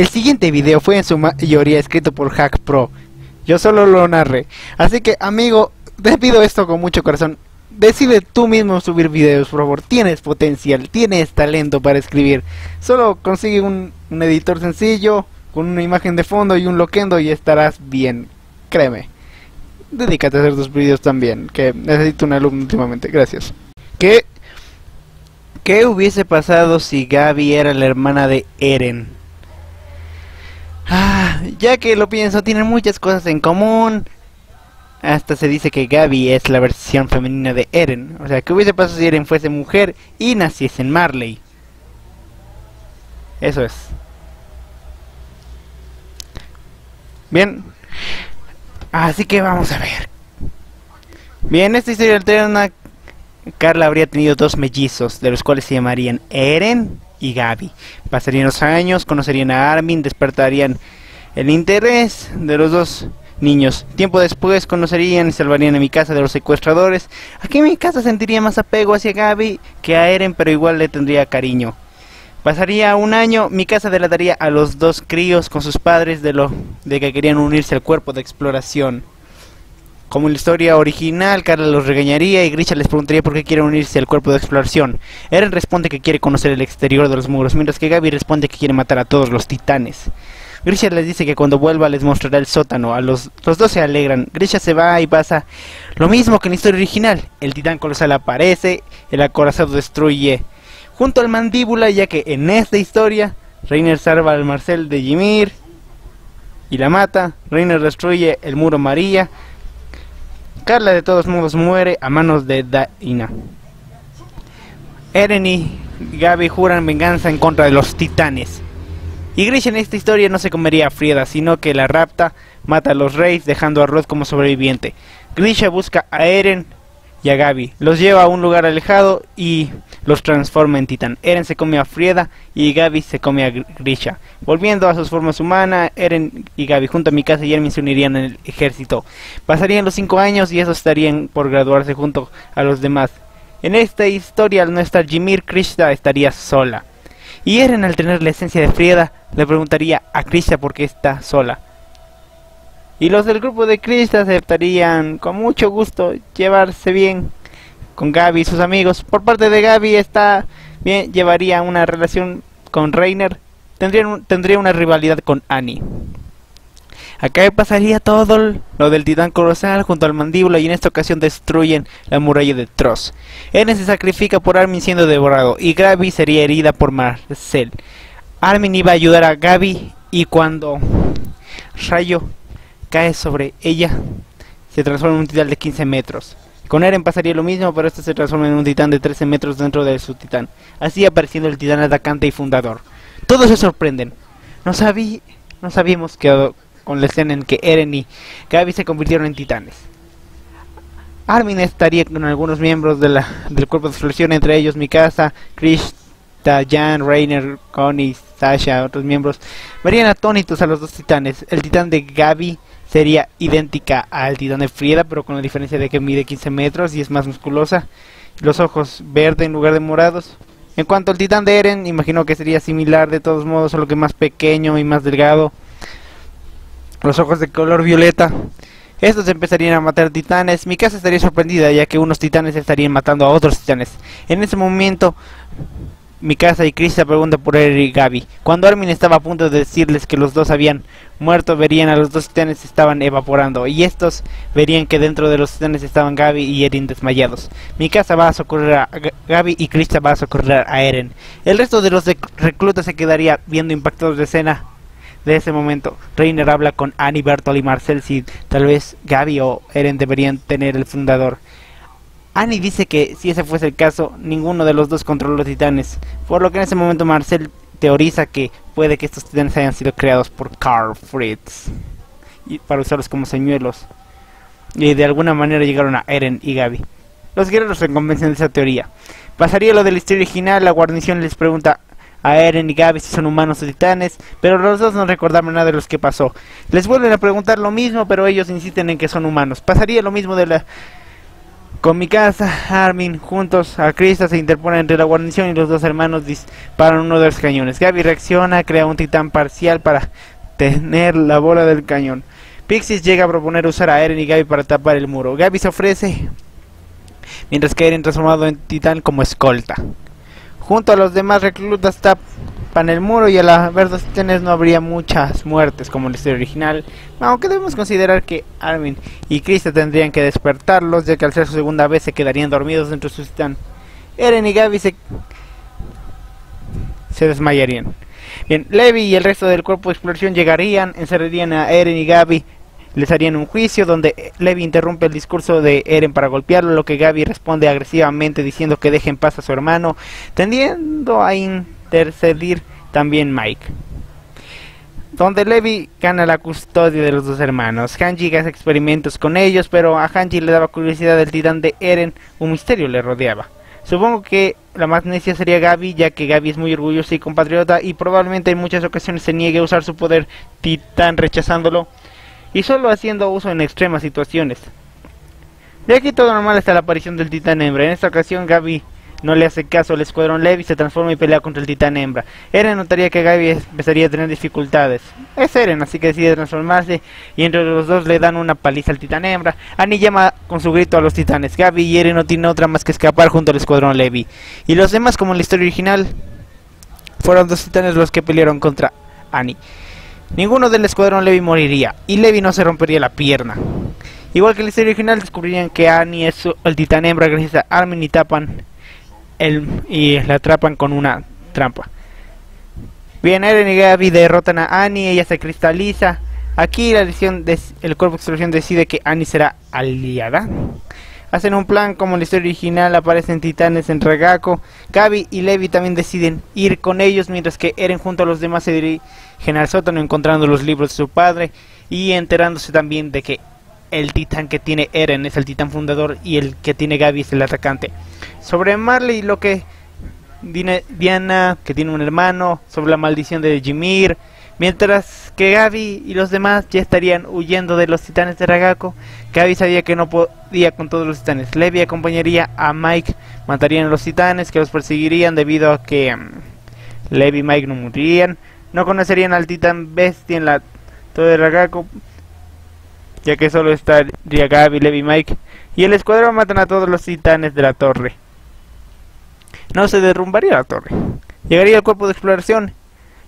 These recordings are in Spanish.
El siguiente video fue en su mayoría escrito por Hack Pro. Yo solo lo narré. Así que, amigo, te pido esto con mucho corazón. Decide tú mismo subir videos, por favor. Tienes potencial, tienes talento para escribir. Solo consigue un, editor sencillo, con una imagen de fondo y un loquendo y estarás bien. Créeme. Dedícate a hacer tus videos también, que necesito un alumno últimamente. Gracias. ¿Qué, ¿Qué hubiese pasado si Gaby era la hermana de Eren? Ya que lo pienso, tienen muchas cosas en común. Hasta se dice que Gaby es la versión femenina de Eren. O sea, ¿qué hubiese pasado si Eren fuese mujer y naciese en Marley? Eso es. Bien. Así que vamos a ver. Bien, esta historia alterna, Carla habría tenido dos mellizos, de los cuales se llamarían Eren y Gaby. Pasarían los años, conocerían a Armin, despertarían el interés de los dos niños. Tiempo después conocerían y salvarían a mi casa de los secuestradores. Aquí en mi casa sentiría más apego hacia Gaby que a Eren, pero igual le tendría cariño. Pasaría un año, mi casa delataría a los dos críos con sus padres de lo de que querían unirse al cuerpo de exploración. Como en la historia original, Carla los regañaría y Grisha les preguntaría por qué quieren unirse al cuerpo de exploración. Eren responde que quiere conocer el exterior de los muros, mientras que Gaby responde que quiere matar a todos los titanes. Grisha les dice que cuando vuelva les mostrará el sótano. A los, los dos se alegran. Grisha se va y pasa lo mismo que en la historia original. El titán colosal aparece, el acorazado destruye junto al mandíbula, ya que en esta historia Reiner salva al Marcel de Ymir y la mata. Reiner destruye el muro María. Carla de todos modos muere a manos de Daina. Eren y Gaby juran venganza en contra de los titanes. Y Grisha en esta historia no se comería a Frieda, sino que la rapta, mata a los reyes dejando a Rod como sobreviviente. Grisha busca a Eren y a Gaby, los lleva a un lugar alejado y los transforma en titán. Eren se come a Frieda y Gaby se come a Grisha. Volviendo a sus formas humanas, Eren y Gaby junto a mi casa y Armin se unirían en el ejército. Pasarían los cinco años y esos estarían por graduarse junto a los demás. En esta historia, al no estar Jimir, Krishna estaría sola. Y Eren, al tener la esencia de Frieda, le preguntaría a Krishna por qué está sola. Y los del grupo de Krishna aceptarían con mucho gusto llevarse bien con Gaby y sus amigos. Por parte de Gaby está bien, llevaría una relación con Reiner. Tendría, tendría una rivalidad con Annie. Acá pasaría todo lo del titán colosal junto al mandíbula y en esta ocasión destruyen la muralla de Tross. Eren se sacrifica por Armin siendo devorado y Gaby sería herida por Marcel. Armin iba a ayudar a Gaby y cuando Rayo cae sobre ella se transforma en un titán de 15 metros. Con Eren pasaría lo mismo, pero este se transforma en un titán de 13 metros dentro de su titán, así apareciendo el titán atacante y fundador. Todos se sorprenden. No, sabí, no sabíamos que con la escena en que Eren y Gaby se convirtieron en titanes. Armin estaría con algunos miembros del cuerpo de exploración, entre ellos Mikasa, Krista, Jan, Rainer, Connie, Sasha, otros miembros. Verían atónitos a los dos titanes. El titán de Gaby sería idéntica al titán de Frieda, pero con la diferencia de que mide 15 metros y es más musculosa. Los ojos verde en lugar de morados. En cuanto al titán de Eren, imagino que sería similar de todos modos, solo que más pequeño y más delgado. Los ojos de color violeta. Estos empezarían a matar titanes. Mi casa estaría sorprendida ya que unos titanes estarían matando a otros titanes. En ese momento mi casa y Chris se preguntan por Eren y Gaby. Cuando Armin estaba a punto de decirles que los dos habían muerto, verían a los dos titanes estaban evaporando. Y estos verían que dentro de los titanes estaban Gaby y Eren desmayados. Mi casa va a socorrer a Gaby y Chris va a socorrer a Eren. El resto de los reclutas se quedaría viendo impactados de escena de ese momento. Reiner habla con Annie, Bertolt y Marcel si tal vez Gaby o Eren deberían tener el fundador. Annie dice que si ese fuese el caso, ninguno de los dos controló los titanes, por lo que en ese momento Marcel teoriza que puede que estos titanes hayan sido creados por Carl Fritz y para usarlos como señuelos. Y de alguna manera llegaron a Eren y Gaby. Los guerreros se convencen de esa teoría. Pasaría lo de la historia original, la guarnición les pregunta a Eren y Gaby si son humanos o titanes, pero los dos no recordaban nada de los que pasó. Les vuelven a preguntar lo mismo, pero ellos insisten en que son humanos. Pasaría lo mismo de la Con mi casa, Armin, juntos a Krista se interpone entre la guarnición y los dos hermanos disparan uno de los cañones. Gaby reacciona, crea un titán parcial para tener la bola del cañón. Pixis llega a proponer usar a Eren y Gaby para tapar el muro. Gaby se ofrece, mientras que Eren transformado en titán como escolta. Junto a los demás reclutas tapan el muro y al ver dos titanes no habría muchas muertes como en la historia original, aunque debemos considerar que Armin y Krista tendrían que despertarlos, ya que al ser su segunda vez se quedarían dormidos dentro de su titán. Eren y Gaby se, se desmayarían. Bien, Levi y el resto del cuerpo de exploración llegarían, encerrarían a Eren y Gaby, les harían un juicio donde Levi interrumpe el discurso de Eren para golpearlo, lo que Gaby responde agresivamente diciendo que deje en paz a su hermano, tendiendo a intercedir también Mike. Donde Levi gana la custodia de los dos hermanos. Hanji hace experimentos con ellos, pero a Hanji le daba curiosidad del titán de Eren, un misterio le rodeaba. Supongo que la más necia sería Gaby, ya que Gaby es muy orgullosa y compatriota y probablemente en muchas ocasiones se niegue a usar su poder titán rechazándolo y solo haciendo uso en extremas situaciones. De aquí todo normal hasta la aparición del titán hembra. En esta ocasión Gaby no le hace caso al escuadrón Levi se transforma y pelea contra el titán hembra. Eren notaría que Gaby empezaría a tener dificultades. Es Eren, así que decide transformarse y entre los dos le dan una paliza al titán hembra. Annie llama con su grito a los titanes. Gaby y Eren no tienen otra más que escapar junto al escuadrón Levi. Y los demás, como en la historia original, fueron dos titanes los que pelearon contra Annie. Ninguno del escuadrón Levi moriría y Levi no se rompería la pierna. Igual que en la historia original descubrirían que Annie es el titán hembra gracias a Armin y tapan y la atrapan con una trampa. Bien, Eren y Gaby derrotan a Annie, ella se cristaliza. Aquí la el cuerpo de explosión decide que Annie será aliada. Hacen un plan como en la historia original, aparecen titanes en Regako. Gaby y Levi también deciden ir con ellos, mientras que Eren junto a los demás se dirigen al sótano encontrando los libros de su padre y enterándose también de que el titán que tiene Eren es el titán fundador y el que tiene Gaby es el atacante. Sobre Marley lo que Diana, que tiene un hermano, sobre la maldición de Jimir, mientras que Gaby y los demás ya estarían huyendo de los titanes de Ragako. Gaby sabía que no podía con todos los titanes. Levi acompañaría a Mike, matarían a los titanes que los perseguirían debido a que um, Levi y Mike no morirían. No conocerían al titán bestia en la todo de Ragako, ya que solo estaría Gaby, Levi Mike. Y el escuadrón matan a todos los titanes de la torre. No se derrumbaría la torre. Llegaría el cuerpo de exploración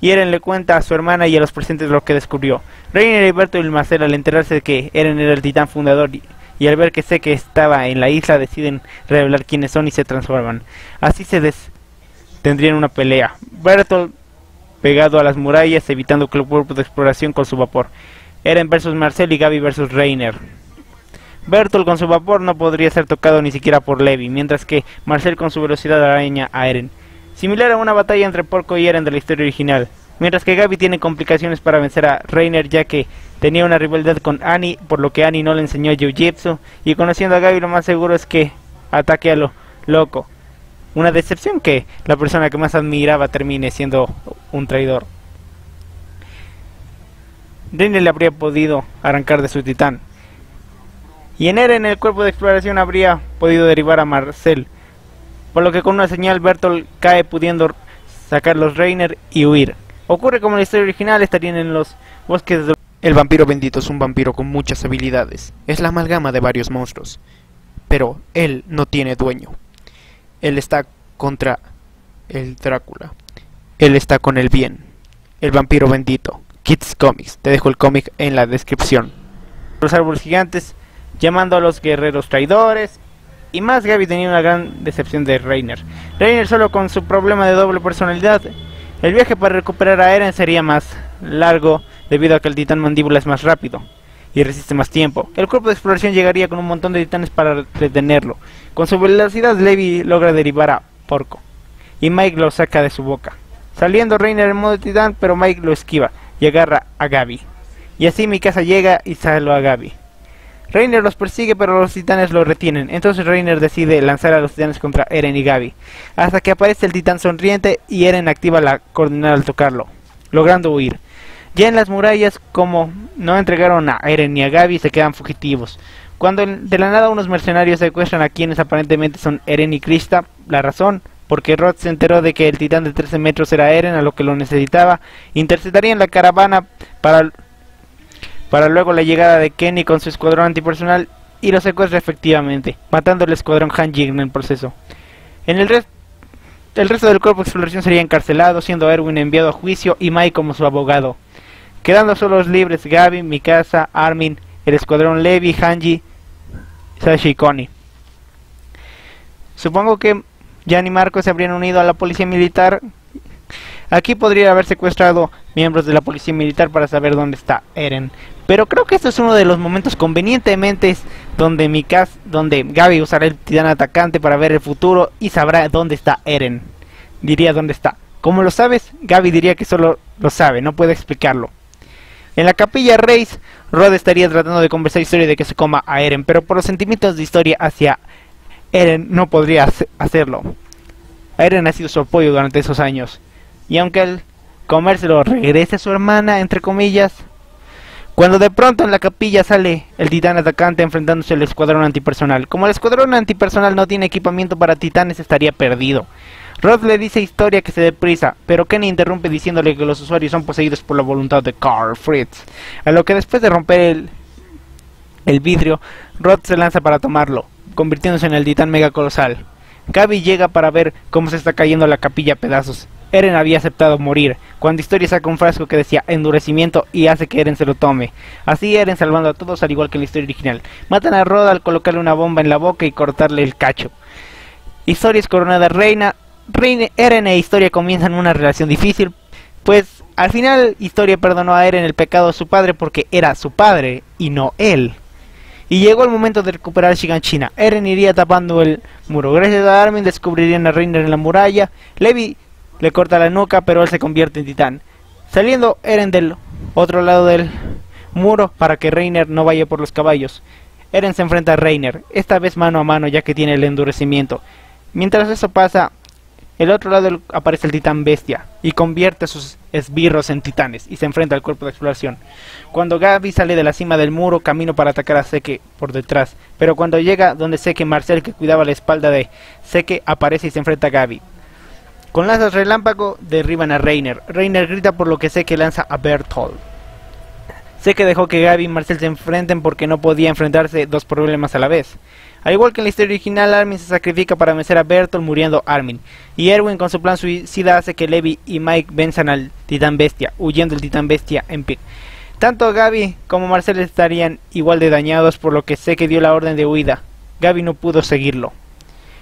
y Eren le cuenta a su hermana y a los presentes lo que descubrió. Reiner y Berto y Marcel al enterarse de que Eren era el titán fundador y, al ver que sé que estaba en la isla deciden revelar quiénes son y se transforman. Así se des tendrían una pelea. Bertolt pegado a las murallas evitando que el cuerpo de exploración con su vapor. Eren versus Marcel y Gaby versus Reiner. Bertolt con su vapor no podría ser tocado ni siquiera por Levi, mientras que Marcel con su velocidad araña a Eren. Similar a una batalla entre Porco y Eren de la historia original. Mientras que Gaby tiene complicaciones para vencer a Reiner ya que tenía una rivalidad con Annie, por lo que Annie no le enseñó Jiu-Jitsu. Y conociendo a Gaby lo más seguro es que ataque a lo loco. Una decepción que la persona que más admiraba termine siendo un traidor. Reiner le habría podido arrancar de su titán, y en Eren el cuerpo de exploración habría podido derivar a Marcel, por lo que con una señal Bertolt cae pudiendo sacar los Reiner y huir. Ocurre como en la historia original, estarían en los bosques de... El vampiro bendito es un vampiro con muchas habilidades, es la amalgama de varios monstruos, pero él no tiene dueño. Él está contra el Drácula, él está con el bien, el vampiro bendito. Kids Comics, te dejo el cómic en la descripción. Los árboles gigantes llamando a los guerreros traidores. Y más Gaby tenía una gran decepción de Reiner. Reiner solo con su problema de doble personalidad. El viaje para recuperar a Eren sería más largo debido a que el titán mandíbula es más rápido y resiste más tiempo. El cuerpo de exploración llegaría con un montón de titanes para detenerlo. Con su velocidad Levi logra derivar a Porco y Mike lo saca de su boca. Saliendo Reiner en modo titán, pero Mike lo esquiva y agarra a Gaby. Y así mi casa llega y salva a Gaby. Reiner los persigue pero los titanes lo retienen, entonces Reiner decide lanzar a los titanes contra Eren y Gaby, hasta que aparece el titán sonriente y Eren activa la coordenada al tocarlo, logrando huir. Ya en las murallas, como no entregaron a Eren ni a Gaby, se quedan fugitivos. Cuando de la nada unos mercenarios secuestran a quienes aparentemente son Eren y Krista, la razón, porque Rod se enteró de que el titán de 13 metros era Eren, a lo que lo necesitaba, interceptarían la caravana para, para luego la llegada de Kenny con su escuadrón antipersonal y lo secuestra efectivamente, matando el escuadrón Hanji en el proceso. En el, el resto del cuerpo de exploración sería encarcelado, siendo Erwin enviado a juicio y Mike como su abogado, quedando solos libres Gaby, Mikasa, Armin, el escuadrón Levi, Hanji, Sashi y Connie. Supongo que Jan y Marco se habrían unido a la policía militar. Aquí podría haber secuestrado miembros de la policía militar para saber dónde está Eren. Pero creo que esto es uno de los momentos convenientemente donde Mikasa, donde Gaby usará el titán atacante para ver el futuro y sabrá dónde está Eren. Diría dónde está. Como lo sabes, Gaby diría que solo lo sabe, no puede explicarlo. En la capilla Reis, Rod estaría tratando de conversar historia de que se coma a Eren, pero por los sentimientos de historia hacia Eren no podría hacerlo. Eren ha sido su apoyo durante esos años. Y aunque el comérselo regrese a su hermana, entre comillas, cuando de pronto en la capilla sale el titán atacante enfrentándose al escuadrón antipersonal. Como el escuadrón antipersonal no tiene equipamiento para titanes, estaría perdido. Rod le dice historia que se deprisa, pero Kenny interrumpe diciéndole que los usuarios son poseídos por la voluntad de Carl Fritz. A lo que después de romper el, el vidrio, Rod se lanza para tomarlo, convirtiéndose en el titán mega colosal. Gaby llega para ver cómo se está cayendo la capilla a pedazos. Eren había aceptado morir, cuando Historia saca un frasco que decía endurecimiento y hace que Eren se lo tome. Así Eren salvando a todos al igual que en la historia original. Matan a Rod al colocarle una bomba en la boca y cortarle el cacho. Historia es coronada reina, Eren e Historia comienzan una relación difícil, pues al final Historia perdonó a Eren el pecado de su padre porque era su padre y no él. Y llegó el momento de recuperar Shiganshina. Eren iría tapando el muro. Gracias a Armin descubrirían a Reiner en la muralla. Levi le corta la nuca, pero él se convierte en titán. Saliendo Eren del otro lado del muro para que Reiner no vaya por los caballos. Eren se enfrenta a Reiner, esta vez mano a mano ya que tiene el endurecimiento. Mientras eso pasa, el otro lado aparece el titán bestia y convierte sus esbirros en titanes y se enfrenta al cuerpo de exploración. Cuando Gaby sale de la cima del muro, camino para atacar a Seke por detrás, pero cuando llega donde Seke, Marcel que cuidaba la espalda de Seke aparece y se enfrenta a Gaby. Con lanzas relámpago derriban a Reiner. Reiner grita por lo que Seke lanza a Berthold. Seke dejó que Gaby y Marcel se enfrenten porque no podía enfrentarse dos problemas a la vez. Al igual que en la historia original, Armin se sacrifica para vencer a Bertolt muriendo Armin. Y Erwin con su plan suicida hace que Levi y Mike venzan al Titán Bestia, huyendo el Titán Bestia en pic. Tanto Gaby como Marcel estarían igual de dañados por lo que sé que dio la orden de huida. Gaby no pudo seguirlo.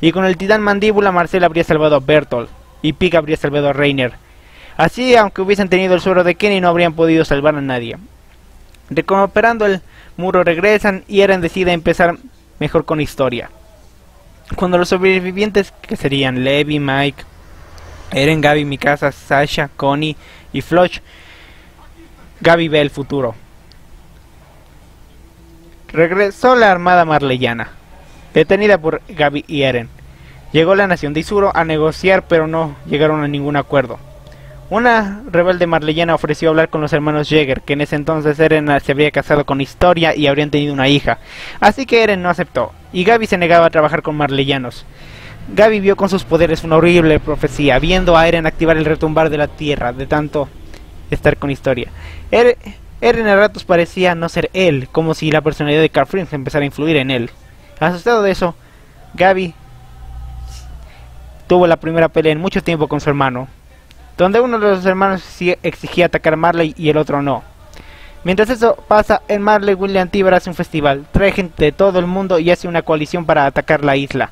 Y con el Titán Mandíbula Marcel habría salvado a Bertolt y Pick habría salvado a Reiner. Así, aunque hubiesen tenido el suero de Kenny, no habrían podido salvar a nadie. Recuperando el muro regresan y Eren decide empezar mejor con historia. Cuando los sobrevivientes, que serían Levi, Mike, Eren, Gaby, Mikasa, Sasha, Connie y Floch, Gaby ve el futuro. Regresó la armada marleyana, detenida por Gaby y Eren. Llegó la nación de Isuro a negociar, pero no llegaron a ningún acuerdo. Una rebelde marleyana ofreció hablar con los hermanos Jäger, que en ese entonces Eren se había casado con Historia y habrían tenido una hija. Así que Eren no aceptó, y Gaby se negaba a trabajar con marleyanos. Gaby vio con sus poderes una horrible profecía, viendo a Eren activar el retumbar de la tierra, de tanto estar con Historia. Er, Eren a ratos parecía no ser él, como si la personalidad de Carl empezara a influir en él. Asustado de eso, Gaby tuvo la primera pelea en mucho tiempo con su hermano, donde uno de los hermanos exigía atacar Marley y el otro no. Mientras eso pasa, en Marley William Tiber hace un festival, trae gente de todo el mundo y hace una coalición para atacar la isla.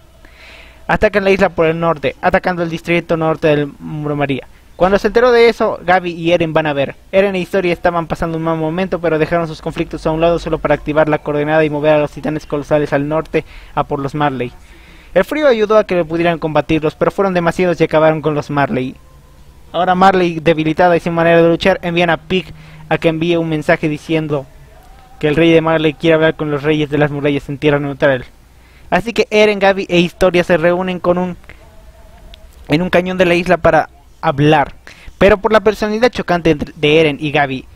Atacan la isla por el norte, atacando el distrito norte del María. Cuando se enteró de eso, Gaby y Eren van a ver. Eren e Historia estaban pasando un mal momento, pero dejaron sus conflictos a un lado solo para activar la coordenada y mover a los titanes colosales al norte a por los Marley. El frío ayudó a que pudieran combatirlos, pero fueron demasiados y acabaron con los Marley. Ahora Marley, debilitada y sin manera de luchar, envían a Pig a que envíe un mensaje diciendo que el rey de Marley quiere hablar con los reyes de las murallas en tierra neutral. Así que Eren, Gaby e Historia se reúnen con un en un cañón de la isla para hablar. Pero por la personalidad chocante de Eren y Gaby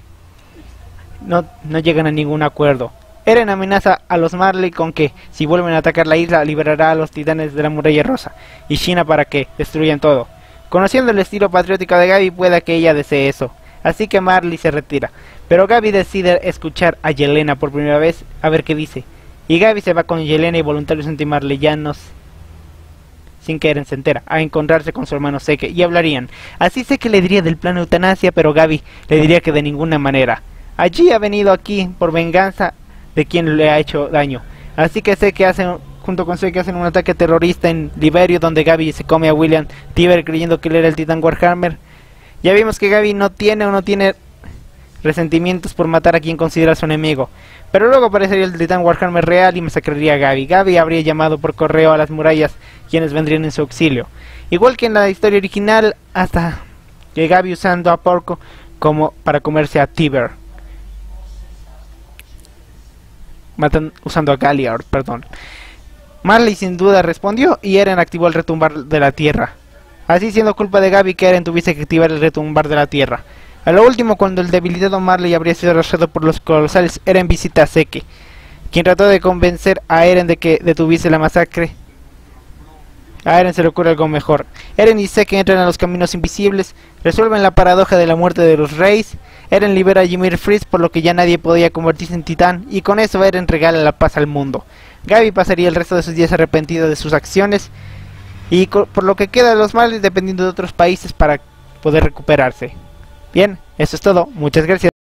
no, no llegan a ningún acuerdo. Eren amenaza a los Marley con que, si vuelven a atacar la isla, liberará a los titanes de la muralla rosa y China para que destruyan todo. Conociendo el estilo patriótico de Gaby, pueda que ella desee eso. Así que Marley se retira. Pero Gaby decide escuchar a Yelena por primera vez a ver qué dice. Y Gaby se va con Yelena y voluntarios antimarleyanos sin que Eren se entera, a encontrarse con su hermano Seke y hablarían. Así Seke le diría del plan de eutanasia, pero Gaby le diría que de ninguna manera. Allí ha venido aquí por venganza de quien le ha hecho daño. Así que Seke hace junto con Seke hacen un ataque terrorista en Liberio donde Gaby se come a William Tiber creyendo que él era el titán Warhammer. Ya vimos que Gaby no tiene o no tiene resentimientos por matar a quien considera su enemigo. Pero luego aparecería el titán Warhammer real y masacraría a Gaby. Gaby habría llamado por correo a las murallas quienes vendrían en su auxilio. Igual que en la historia original, hasta que Gaby usando a Porco como para comerse a Tiber. Matan usando a Galliard, perdón. Marley sin duda respondió y Eren activó el retumbar de la tierra. Así siendo culpa de Gaby que Eren tuviese que activar el retumbar de la tierra. A lo último, cuando el debilitado Marley habría sido arrastrado por los colosales, Eren visita a Seke, quien trató de convencer a Eren de que detuviese la masacre. A Eren se le ocurre algo mejor. Eren y Seke entran a los caminos invisibles, resuelven la paradoja de la muerte de los reyes. Eren libera a Ymir Freeze por lo que ya nadie podía convertirse en titán, y con eso Eren regala la paz al mundo. Gaby pasaría el resto de sus días arrepentido de sus acciones, y por lo que queda de los males dependiendo de otros países para poder recuperarse. Bien, eso es todo. Muchas gracias.